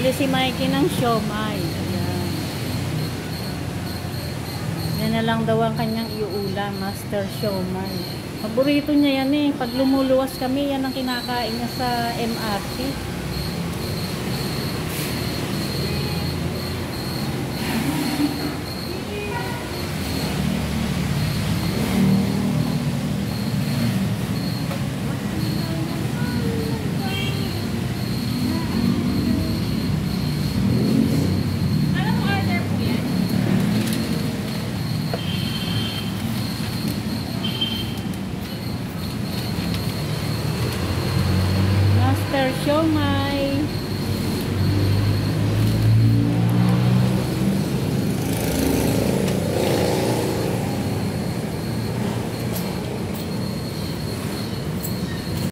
Bili si Mikey ng siomay. Ayan. Yan na lang daw ang kanyang iuulam, Master Siomay. Paborito niya yan eh. Pag lumuluwas kami, yan ang kinakain niya sa MRT. Master Siomay.